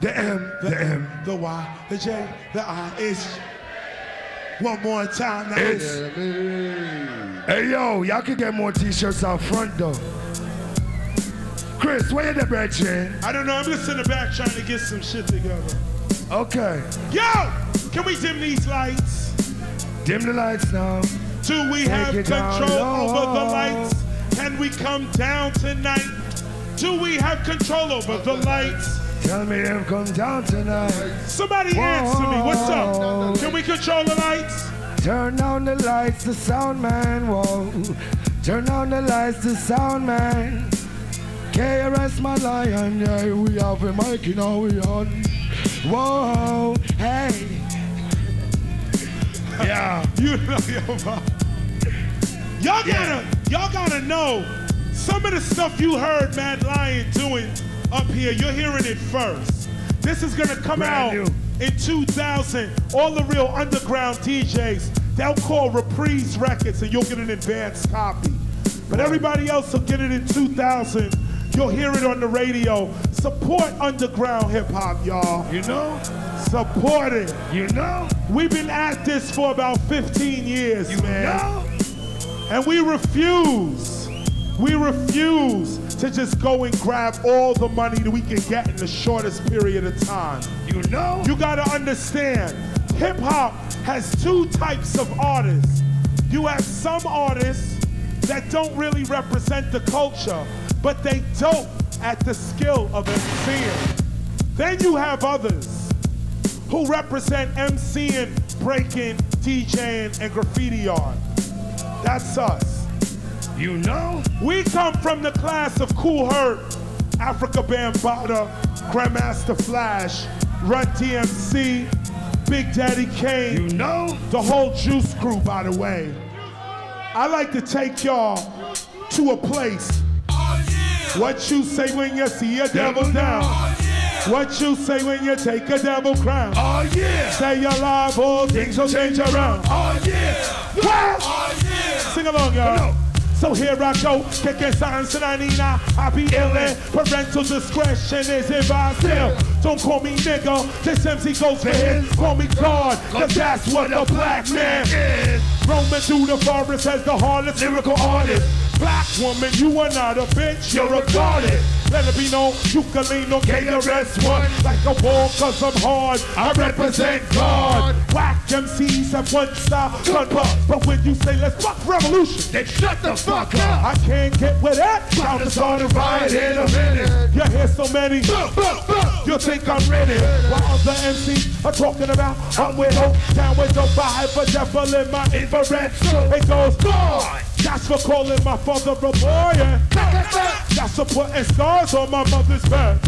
The M, the M, the Y, the J, the I. It's one more time. Now It's- Hey yo, y'all can get more t-shirts out front though. Chris, where the bread chain? I don't know. I'm just in the back trying to get some shit together. Okay. Yo, can we dim these lights? Dim the lights now. Do we Take have down control over the lights? Can we come down tonight? Do we have control over the lights? Tell me them come down tonight. Somebody answer me. What's up? Can we control the lights? Turn down the lights, the sound man. Whoa. Turn down the lights, the sound man. KRS my lion, yeah, we have a mic in our we on. Whoa, hey. Yeah. You know, your y'all gotta, y'all gotta know some of the stuff you heard Mad Lion doing up here. You're hearing it first. This is gonna come Brand out in 2000. All the real underground DJs, they'll call Reprise Records, and you'll get an advanced copy. But everybody else will get it in 2000. You'll hear it on the radio. Support underground hip hop, y'all. You know? Support it. You know? We've been at this for about 15 years, You man. know? And we refuse, we refuse to just go and grab all the money that we can get in the shortest period of time. You know? You gotta understand, hip hop has two types of artists. You have some artists that don't really represent the culture, but they dope at the skill of MCing. Then you have others who represent MCing, breaking, DJing, and graffiti art. That's us. You know? We come from the class of Kool Herc, Afrika Bambaataa, Grandmaster Flash, Run DMC, Big Daddy Kane, You know? the whole Juice Crew, by the way. I like to take y'all to a place. What you say when you see a devil down? Oh, what you say when you take a devil crown? Oh yeah! Stay alive, all things will change around. Oh yeah! What? Oh, Sing along, y'all. So here I go, kicking signs to Nina. I be illin'. Parental discretion is advised. Don't call me nigga, this MC goes for his. Call me God, cause that's what a black man is. Roaming through the forest as the hardest lyrical artist. Black woman, you are not a bitch, you're a goddess. Let it be known, you can lean on KRS One like a wall, cause I'm hard. I represent God. Whack MCs have one style, gun buck. But when you say let's fuck revolution, Then shut the fuck up! I can't get with that. Time to start a riot in a minute. You hear so many, you think I'm ready. While other MCs are talking about I'm with hope, down with the vibe, but devil in my infrared. It goes, God. That's for calling my father a boy. Yeah. That's for putting scars on my mother's back.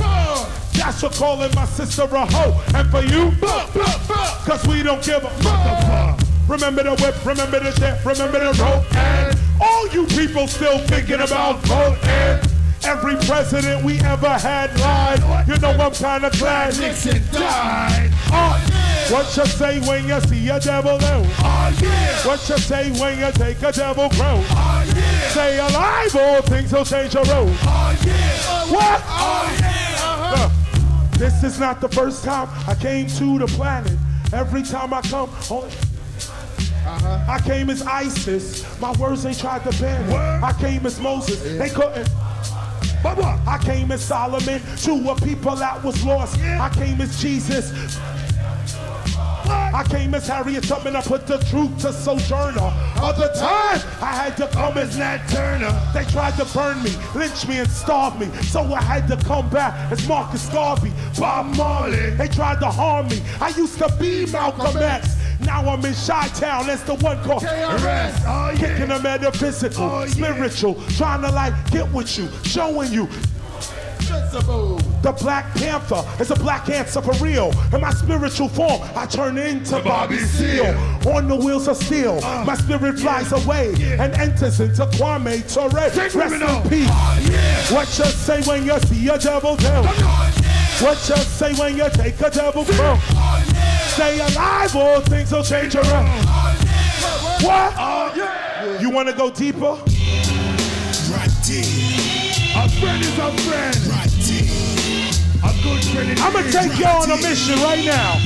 That's for calling my sister a hoe. And for you, cause we don't give a fuck. Remember the whip, remember the jet, remember the rope. And all you people still thinking about voting. Every president we ever had lied. You know I'm kinda glad. Nixon died! Oh, what you say when you see a devil now? Oh yeah! What you say when you take a devil crown? Oh yeah! Stay alive, all things will change your road. Oh yeah! What? Oh yeah! Uh huh. this is not the first time I came to the planet. Every time I come, only I came as Isis. My words they tried to ban it. Word. I came as Moses. They couldn't. But what? I came as Solomon to a people that was lost. Yeah. I came as Jesus. I came as Harriet Tubman. I put the truth to Sojourner. Other times I had to come as Nat Turner. They tried to burn me, lynch me, and starve me. So I had to come back as Marcus Garvey, Bob Marley. They tried to harm me. I used to be Malcolm X. Now I'm in Chi-Town. That's the one called KRS. Oh, yeah. Kicking the metaphysical, Oh, yeah. spiritual, trying to like get with you, showing you. The Black Panther is a black answer for real. In my spiritual form, I turn into Bobby Bobby Seale. On the wheels of steel, my spirit flies away yeah. and enters into Kwame Ture. Rest in peace. Oh, yeah. What you say when you see a devil down? What you say when you take a devil crown? Stay alive, all things will change around. What? Oh yeah! You want to go deeper? Right A friend is a friend. A good friend I'm gonna take y'all on a mission right now.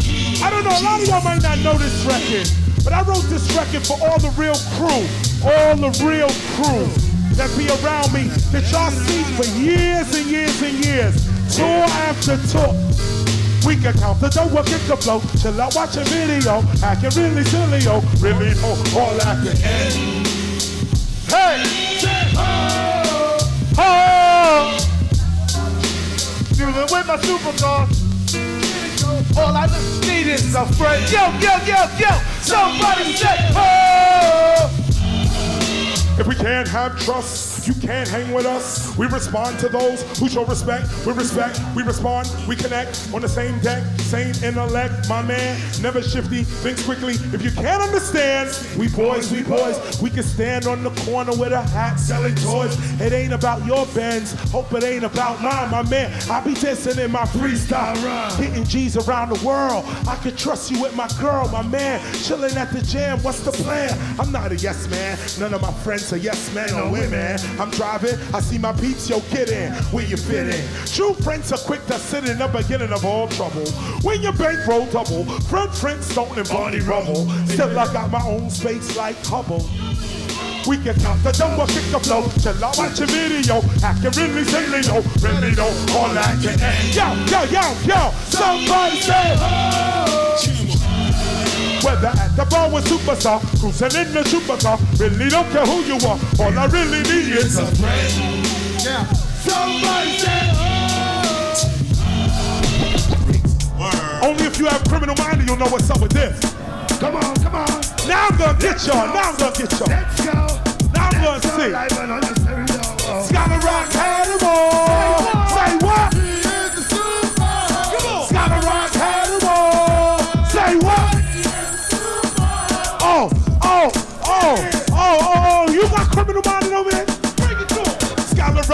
I don't know, a lot of y'all might not know this record, but I wrote this record for all the real crew, all the real crew that be around me that y'all see for years and years and years, tour after tour. We can count the dough, we'll kick the flow. Chill out, watch a video, acting really silly, oh, really, oh, all acting. Hey! Oh! Music with my supercar. All I need is a friend. Yo, yo, yo, yo. Somebody say, oh! If we can't have trust, you can't hang with us. We respond to those who show respect. We respect, we respond, we connect on the same deck, same intellect. My man, never shifty, thinks quickly. If you can't understand, we boys, we boys, we can stand on the corner with a hat selling toys. It ain't about your Benz, hope it ain't about mine, my man. I be dancing in my freestyle rhyme, hitting G's around the world. I can trust you with my girl, my man. Chilling at the jam, what's the plan? I'm not a yes man, none of my friends are yes men or women. I'm driving, I see my peeps, yo, get in, where you fit in. True friends are quick to sit in the beginning of all trouble. When your bankroll double, friend friends and Barney rubble. Still I got my own space like Hubble. We can count the we'll kick the flow. Till I watch a video, acting really silly, no, really no, all I can Yo, yo, yo, yo, somebody say, whether at the bar with superstar, cruising in the supercar, really don't care who you are. All I really need is a friend. Yeah. Somebody say, oh. Only if you have criminal mind, you'll know what's up with this. Come on, come on. Now I'm gonna get y'all. Now I'm gonna get y'all. Let's go. Now I'm gonna So see. live and on the stereo. Scholar Rock had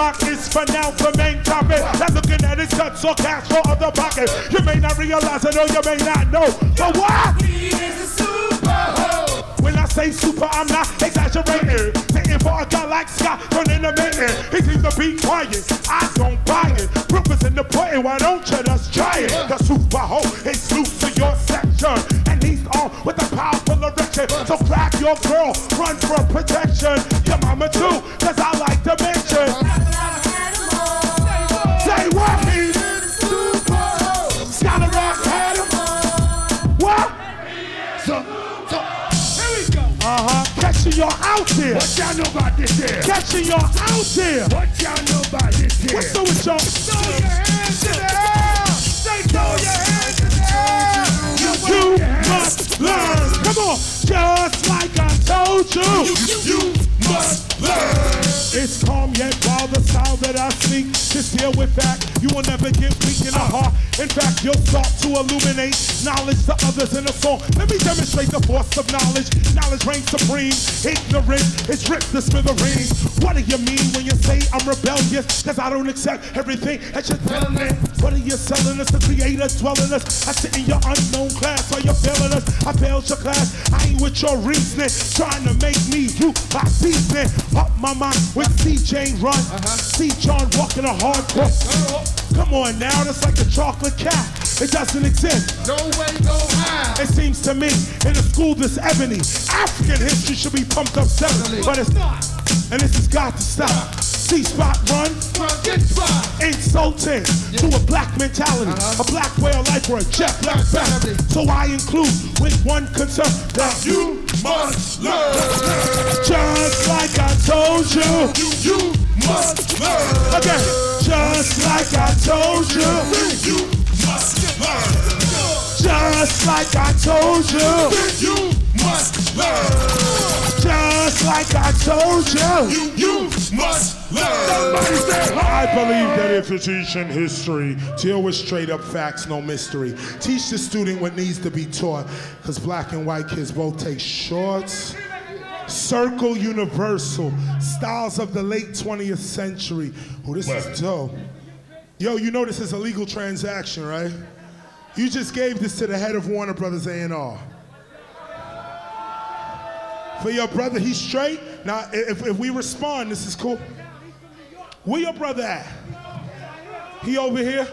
Is for now the main topic. Not looking at his guts or cash for other pockets. You may not realize it or you may not know. But what? He is a super hoe. When I say super, I'm not exaggerating. Sitting for a guy like Scott, turning the man. He seems to be quiet. I don't buy it. Proof is in the pudding. Why don't you just try it? The super hoe is loose to your section. And he's on with a powerful erection. So crack your girl, run for protection. Your mama too, cause I like to mention. Catching y'all out there. what y'all know about this here? Catching y'all out there. What y'all know about this here? What's up with y'all? throw your hands in the air. Say, throw your hands in the air. You must learn. Come on. Just like I told you. You must learn. It's calm yet wild, the style that I speak. Just deal with that. You will never get weak in the heart. In fact, you'll start to illuminate knowledge to others in a song. Let me demonstrate the force of knowledge. Knowledge reigns supreme. Ignorance is ripped to smithereens. What do you mean when you say I'm rebellious? Cause I don't accept everything that you're telling me. What are you selling us? The creator dwelling us. I sit in your unknown class while you're failing us. I failed your class. I ain't with your reasoning. Trying to make me you by seasoning. Up my mind with CJ Run. Uh-huh. See John walking a hardcore. Uh-huh. Come on now, that's like a chocolate cat. It doesn't exist. No way, no how. It seems to me, in a school this ebony, African history should be pumped up seven, but it's not. And this has got to stop. C-spot run, insulting to a black mentality, a black way of life or a jet black family. So I include with one concern that you Must learn. just like I told you. You must learn. Again, just like I told you. You must learn. Just like I told you. You must learn. Just like I told you. You, you must learn. Somebody say, I believe that if you're teaching history, deal with straight up facts, no mystery. Teach the student what needs to be taught, because black and white kids both take shorts. Circle Universal, styles of the late 20th century. Oh, this is dope. Yo, you know this is a legal transaction, right? You just gave this to the head of Warner Brothers A&R. For your brother, he's straight. Now, if, if we respond, this is cool. Where your brother at? He over here?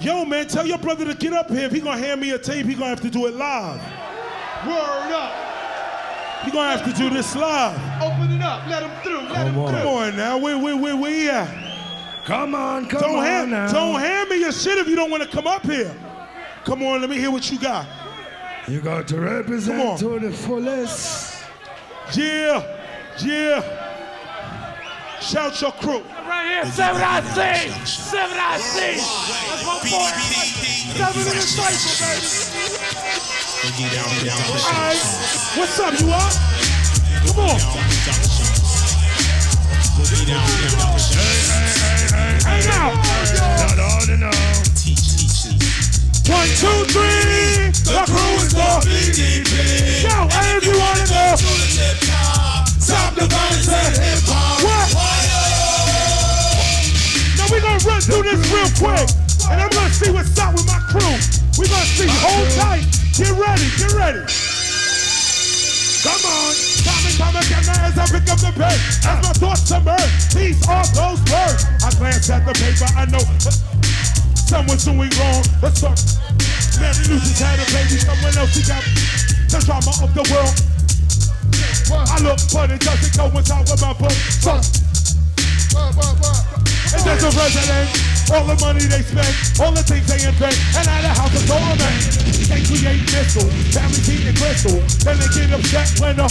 Yo, man, tell your brother to get up here. If he gonna hand me a tape, he gonna have to do it live. Word up. He gonna have to do this live. Open it up. Let him through. Let him Come on. Come through. on now, where, where, where, where you at? Come on, come Don't on hand, now. don't hand me your shit if you don't want to come up here. Come on, let me hear what you got. You got to represent to the fullest. Yeah, yeah. Shout your crew. Right here. Seven I see. Seven I see. That's my boy. Seven in the cycle, baby. All right, what's up? You up? Come on. Hang out. Not all in all. One, two, three. The crew is for Yo, and if you wanna go, stop the violence and hip hop. What? Now we gonna run through this real quick, and I'm gonna see what's up with my crew. We gonna see. Hold tight. Get ready. Get ready. Come on. Time and time again as I pick up the pen, as my thoughts emerge, these are those words. I glance at the paper, I know someone's doing wrong. Let's talk. Mary Lucy's had a baby, someone else he got the drama of the world. I look, but it doesn't coincide with my book. And there's a president, all the money they spend, all the things they invent, and at a house of torment. They create missiles, guaranteed and crystal. Then they get upset when the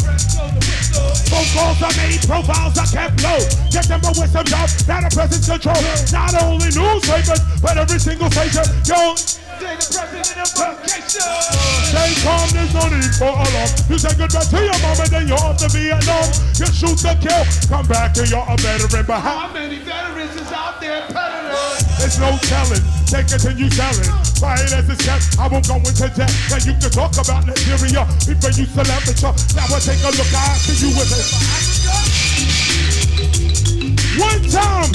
phone calls are made, profiles are kept low. Get them a wisdom job, now the president's control. Not only newspapers, but every single station. Yo, the of. Stay calm, there's no need for alarm. You say goodbye to your mom and then you're off to Vietnam. You shoot to kill, come back and you're a veteran. But how? How many veterans is out there? There's no telling. Take it They continue selling. Quiet as it's kept, I won't go into depth. Then you can talk about Nigeria. People used to laugh at you. Now I take a look, see you with it. One time.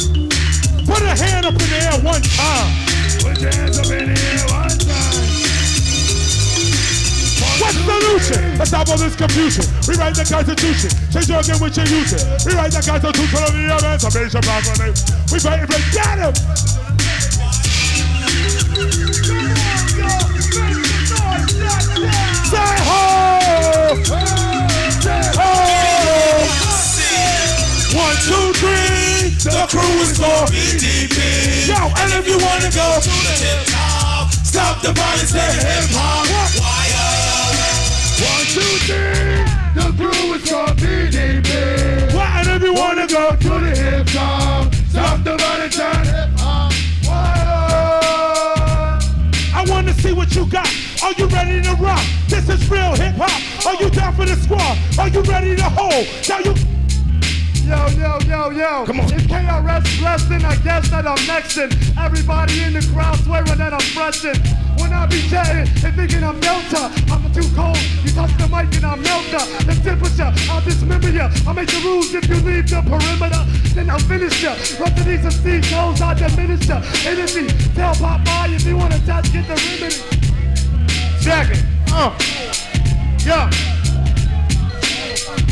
Put a hand up in the air one time. Put your hands up in the air one time. What's the solution? Let's stop all this confusion. Rewrite the Constitution. Change your again with your using. Rewrite the Constitution of the Emancipation Proclamation. We fighting for get The crew is BDP. Yo, and if you wanna go to the tip top, stop the violence hip hop. One, two, three. The crew is called BDP. What? And if you wanna go To the hip. Stop the hip hop. What you got. Are you ready to rock? This is real hip hop. Are you down for the squad? Are you ready to hold? Now you. Yo, yo, yo, yo. Come on. If KRS blessing, I guess that I'm nexting. Everybody in the crowd swearing that I'm freshin'. When I be chatting and thinking I'm melter, I'm too cold. You touch the mic and I'm melter. The temperature, I'll dismember ya. I'll make the rules if you leave the perimeter. Then I'll finish ya. Run to these MC toes, I diminish ya. Energy, tell Popeye if you wanna touch, get the remedy. Check it. Uh. Yeah.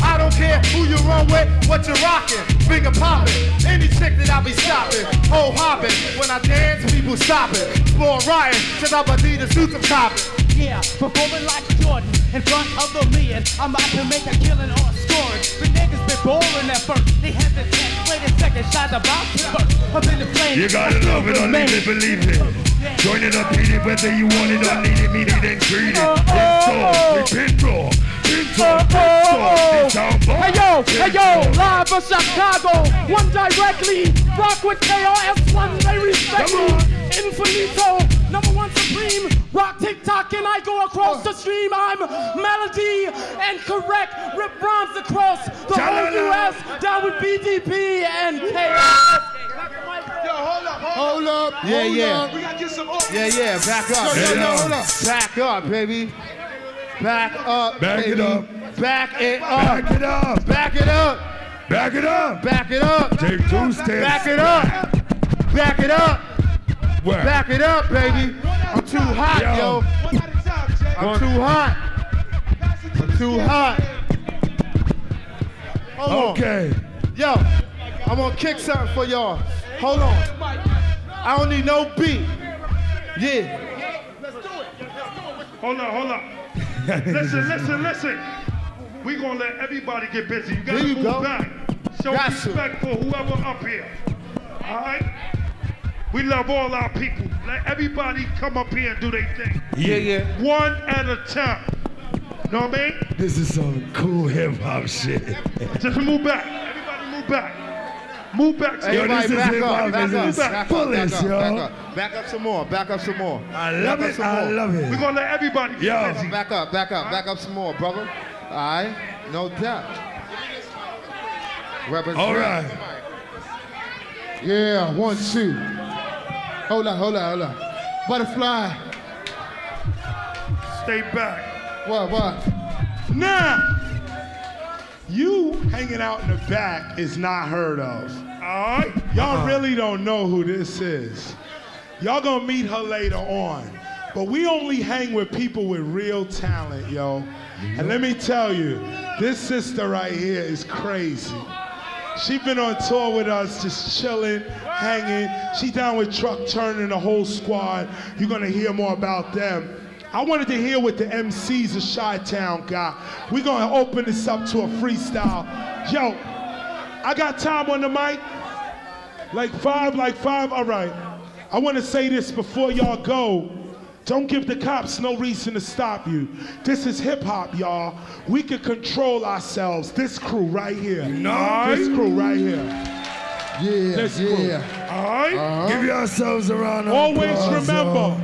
I don't care who you run with, what you're rocking, finger popping. Any chick that I be stopping, whole hopping. When I dance, people stopping. Spawn rioting, cause I'm Adidas suits I'm copping. Yeah, performing like Jordan in front of the million. I'm out to make a killing or a scoring. The niggas been boring at first. They hesitate, wait a second, shots about to burst. Up in the flame. You gotta love it or leave it, believe it. Join it or beat it, whether you want it or need it, mean it and treat it. Pinto, pinto, pinto, pinto. Hey yo, hey yo, live from Chicago, one directly, rock with KRS-One, they respect me. Infinito, number one supreme, rock TikTok and I go across the stream. I'm melody and correct, rip rhymes across the whole US, down with BDP and KRS. Yo, hold up, hold up. Yeah, hold yeah. up. We gotta get some up. Yeah, yeah, back up. Yo, yo, yo, Yeah. hold. Back up, baby. Back up. Back it baby. up. Back it Back up. it up, Back it up. back it up. Back it up. Take two steps. Back it up. Back it up. Where? Back it up, baby. I'm too hot, Yo. yo. One at a time, Jack. I'm too hot. I'm too hot. Hold on. Okay. Yo, I'm gonna kick something for y'all. Hold on. I don't need no beat. Yeah. Let's do it. Hold on, hold on. listen, listen, listen. We gonna let everybody get busy. You gotta you move go. back. Show Got to. respect for whoever up here. All right? We love all our people. Let everybody come up here and do their thing. Yeah, yeah. One at a time. Know what I mean? This is some cool hip hop shit. Just move back. Everybody move back. Move back. to Yo, your- this Everybody back up, back up, back up, back up, back up. Back up some more, back up some more. I love it. some I more. love it. We're gonna let everybody get Yo. busy. Back up, back up, back up some more, brother. All right, no doubt. Represent. All right. Yeah, one, two. Hold on, hold on, hold on. Butterfly. Stay back. What, what? Now, you hanging out in the back is not heard of. All right? Y'all uh-huh. really don't know who this is. Y'all gonna meet her later on. But we only hang with people with real talent, yo. And let me tell you, this sister right here is crazy. She been on tour with us, just chilling, hanging. She down with Truck Turner and the whole squad. You're gonna hear more about them. I wanted to hear what the MCs of Chi-Town got. We're gonna open this up to a freestyle. Yo, I got time on the mic. Like five, like five. All right. I want to say this before y'all go. Don't give the cops no reason to stop you. This is hip hop, y'all. We can control ourselves. This crew right here. know? This crew right here. Yeah, This yeah. crew. All right. Uh-huh. Give yourselves a round of Always applause, remember,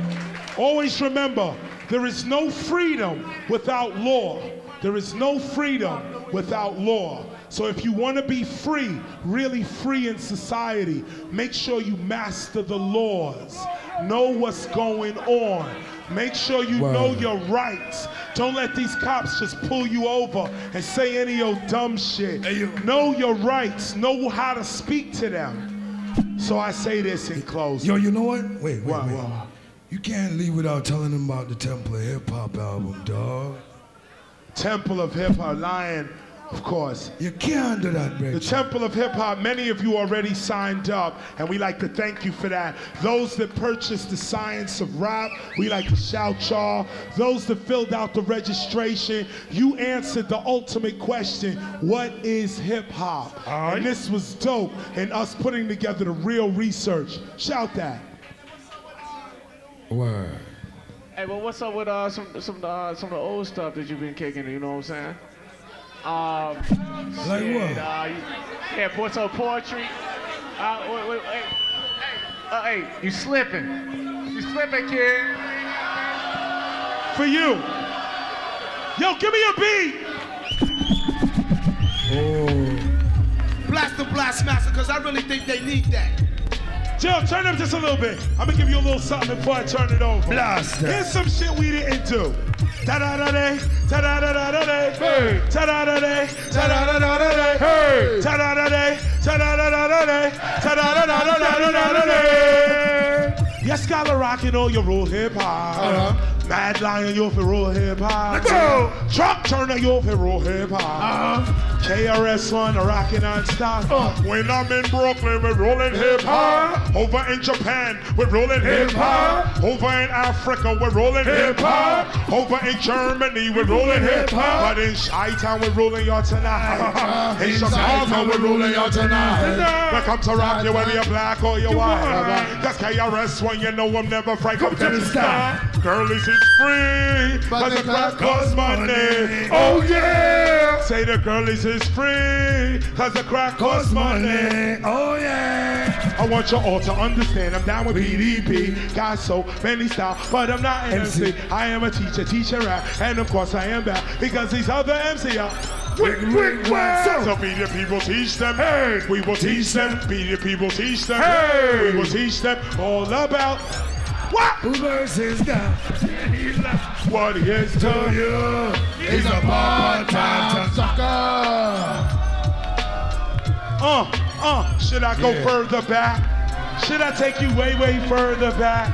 always remember, there is no freedom without law. There is no freedom without law. So if you want to be free, really free in society, make sure you master the laws. Know what's going on. Make sure you Word. know your rights. Don't let these cops just pull you over and say any old dumb shit. Hey, Know your rights. Know how to speak to them. So I say this in closing. Yo, you know what? Wait, wait, What, wait. what? You can't leave without telling them about the Temple of Hip Hop album, dog. Temple of Hip Hop, Lion, of course. You can't do that, The. Temple of Hip Hop, many of you already signed up, and we like to thank you for that. Those that purchased the Science of Rap, we like to shout y'all. Those that filled out the registration, you answered the ultimate question what is hip hop? And this was dope, and us putting together the real research. Shout that. Word. Hey, but what's up with uh some some uh, some of the old stuff that you've been kicking? You know what I'm saying? Um, Like shit, what? Uh, you, yeah, what's up, poetry? Uh, wait, wait, hey, hey, uh, hey, you slipping? You slipping, kid? For you. Yo, give me a beat. Oh. Blast the blast master, because I really think they need that. Jeff, turn up just a little bit. I'm gonna give you a little something before I turn it over. Blast. Here's some shit we didn't do. Ta da da da ta da da da da day, hey. Ta da da da ta da da da da day, hey. Ta da da da ta da da da da day, ta da da da da da da da Yes, Scholar Rock and all your rule hip hop. Uh-huh. Mad Lion, you for rule hip hop. Go. Truck Turner, you're for rule hip hop. Uh-huh. KRS One, rockin' non-stop. Uh. When I'm in Brooklyn, we're rolling hip hop. Uh-huh. Over in Japan, we're rolling hip hop. Over in Africa, we're rolling hip hop. Over in Germany, we're rolling hip hop. But in Chi-Town, we're rolling y'all tonight. Uh-huh. In Chicago, we're rolling y'all tonight. We come to rock you whether you're black or you're white. Cause KRS One, you know I'm never afraid. Come to the stop. Girlies is free. Cause the crack costs money. Oh yeah. Say the girlies is free. Cause the crack costs money. Oh, yeah. I want you all to understand I'm down with BDP. Got so many styles, but I'm not an MC. I am a teacher, teacher rap, and of course I am back because these other MC are. Quick, quick, quick. So be the people teach them. Hey, we will teach them. Be the people teach them. Hey, we will teach them all about what Who versus God? what he is to you. He's a part-time Sucker. Uh, uh, should I go Yeah. further back? Should I take you way, way further back?